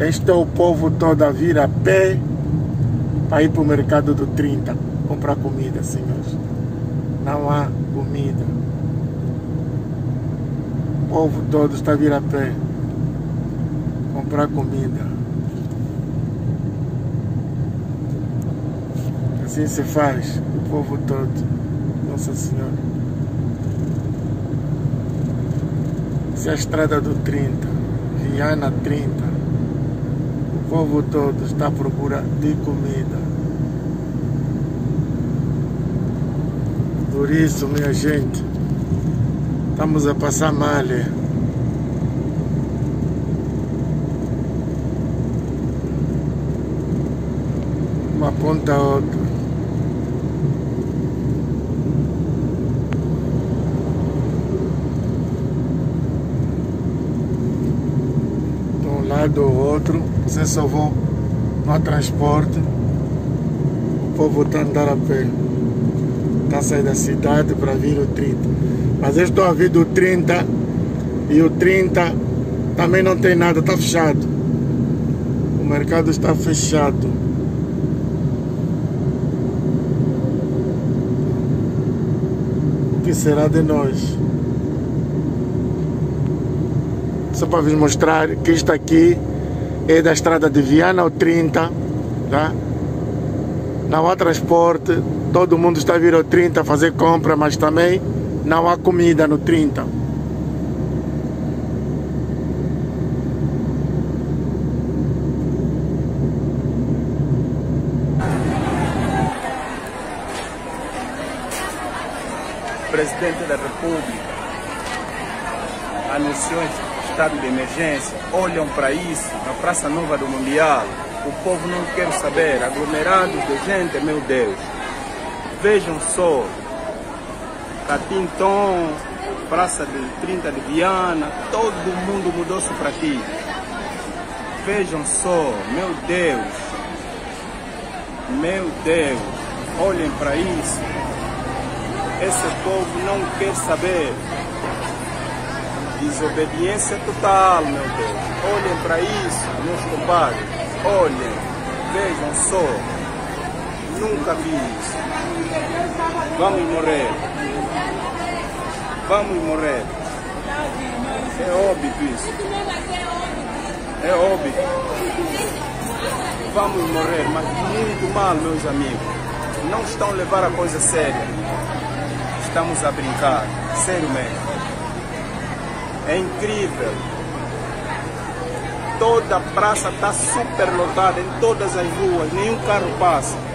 Este é o povo todo a vir a pé para ir para o mercado do 30 comprar comida, senhores. Não há comida. O povo todo está a vir a pé comprar comida. Assim se faz, o povo todo. Nossa Senhora. Essa é a estrada do 30, Viana 30 povo todo está à procura de comida. Por isso, minha gente, estamos a passar mal. Uma ponta a outra. Lado ou outro, você só vão no transporte, o povo está a andar a pé. Está a sair da cidade para vir o 30. Mas eu estou a vir do 30 e o 30 também não tem nada, está fechado. O mercado está fechado. O que será de nós? Só para vos mostrar que isto aqui é da estrada de Viana ao 30, tá? Não há transporte, todo mundo está a vir ao 30 fazer compra, mas também não há comida no 30. Presidente da República anunciou estado de emergência, olham para isso na Praça Nova do Mundial. O povo não quer saber, aglomerados de gente, meu Deus. Vejam só, Catinton, Praça de 30 de Viana, todo mundo mudou-se para aqui. Vejam só, meu Deus, meu Deus, olhem para isso. Esse povo não quer saber. Desobediência total, meu Deus. Olhem para isso, meus compadres. Olhem, vejam só. Nunca vi isso. Vamos morrer. Vamos morrer. É óbvio isso. É óbvio. Vamos morrer, mas muito mal, meus amigos. Não estão a levar a coisa séria. Estamos a brincar. Sério mesmo. É incrível. Toda a praça está super lotada em todas as ruas, nenhum carro passa.